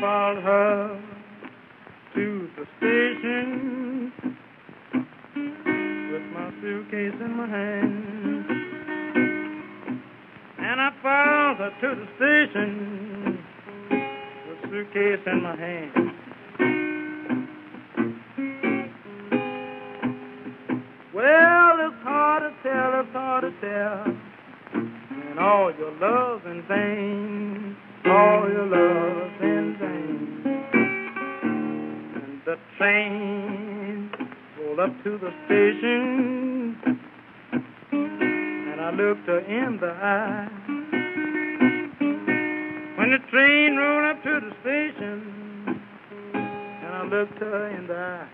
followed her to the station with my suitcase in my hand. And I followed her to the station with suitcase in my hand. Well, it's hard to tell, it's hard to tell. And all your love's in vain, all your love's in the train rolled up to the station, and I looked her in the eye. When the train rolled up to the station, and I looked her in the eye.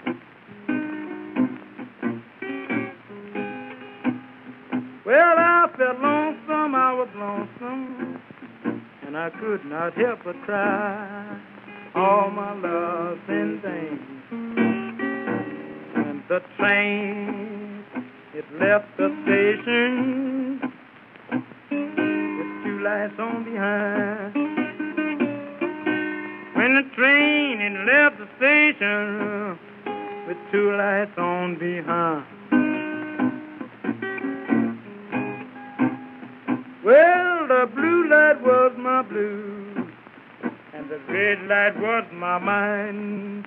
Well, I felt lonesome, I was lonesome, and I could not help but cry. All my love's in vain. The train, it left the station with two lights on behind. When the train, it left the station with two lights on behind. Well, the blue light was my blue, and the red light was my mind.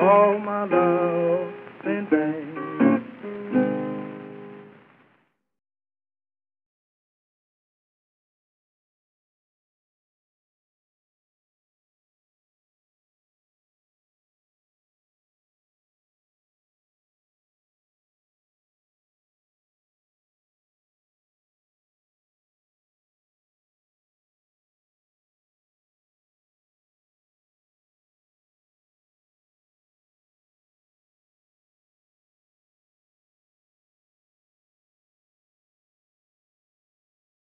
all my love in vain.